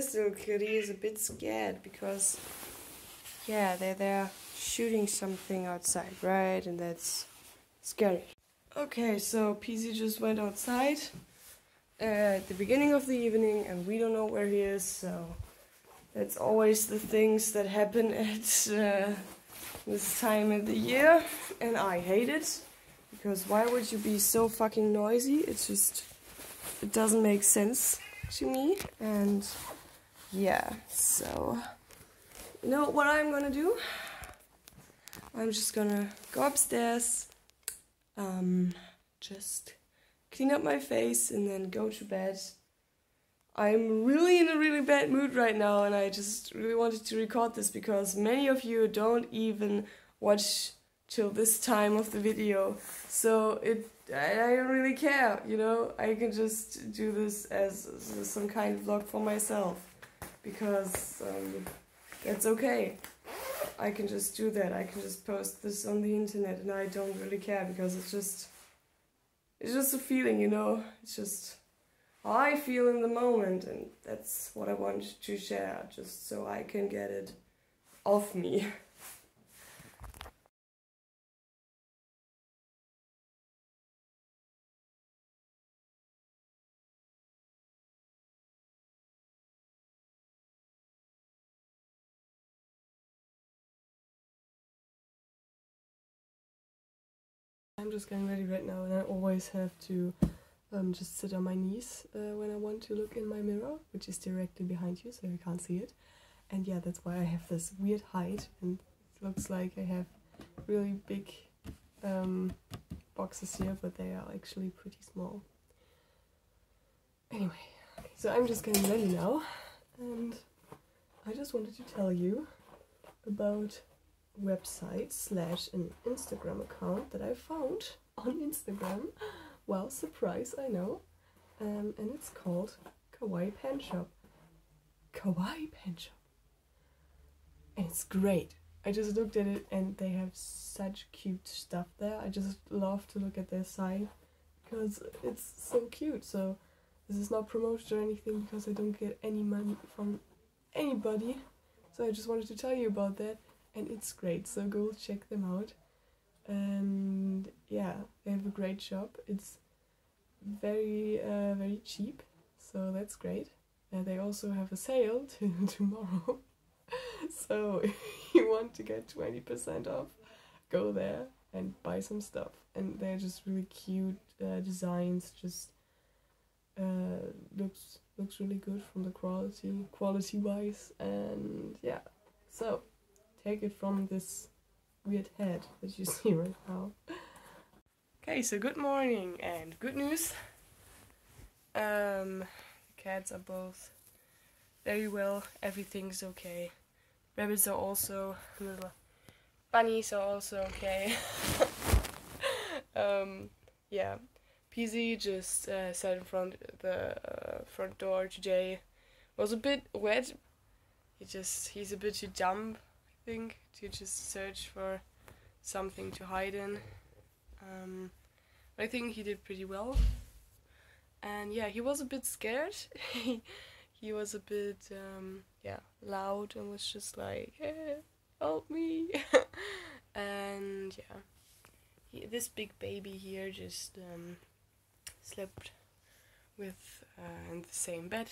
this little kitty is a bit scared because, yeah, they're there shooting something outside, right? And that's scary. Okay, so PZ just went outside at the beginning of the evening, and we don't know where he is, so that's always the things that happen at uh, this time of the year, and I hate it because why would you be so fucking noisy? It's just it doesn't make sense to me, and yeah, so you know what I'm gonna do? I'm just gonna go upstairs, um, just clean up my face, and then go to bed. I'm really in a really bad mood right now, and I just really wanted to record this because many of you don't even watch till this time of the video, so it I, I don't really care, you know. I can just do this as, as some kind of vlog for myself because um, that's okay. I can just do that. I can just post this on the internet, and I don't really care because it's just it's just a feeling, you know. It's just how I feel in the moment, and that's what I want to share, just so I can get it off me. I'm just getting ready right now and I always have to um, just sit on my knees uh, when I want to look in my mirror, which is directly behind you so you can't see it. And yeah, that's why I have this weird height and it looks like I have really big um, boxes here, but they are actually pretty small. Anyway, so I'm just getting ready now and I just wanted to tell you about website slash an Instagram account that I found on Instagram. Well, surprise, I know. Um, and it's called Kawaii Pen Shop. Kawaii Pen Shop. And it's great. I just looked at it and they have such cute stuff there. I just love to look at their site because it's so cute. So this is not promoted or anything because I don't get any money from anybody. So I just wanted to tell you about that and it's great. So go check them out. And yeah, they have a great shop. It's very uh, very cheap, so that's great. They also have a sale to tomorrow. so if you want to get twenty percent off, go there and buy some stuff. And they're just really cute uh, designs. Just uh, looks looks really good from the quality quality wise. And yeah, so take it from this weird head that you see right now. Okay, so good morning and good news. Um, the cats are both very well. Everything's okay. Rabbits are also little bunnies are also okay. um, yeah, PZ just uh, sat in front the uh, front door today. Was a bit wet. He just he's a bit too dumb think, to just search for something to hide in. Um, I think he did pretty well. And yeah, he was a bit scared. he was a bit, um, yeah, loud and was just like, help me. and yeah, he, this big baby here just um, slept with uh, in the same bed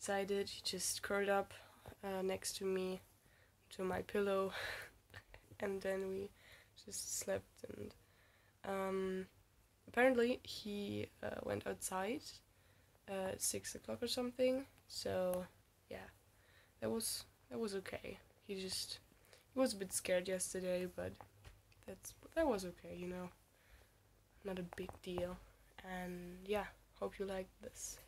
as I did. He just curled up uh, next to me to my pillow and then we just slept and um, apparently he uh, went outside uh, at six o'clock or something so yeah. That was that was okay. He just he was a bit scared yesterday but that's that was okay you know. Not a big deal. And yeah hope you liked this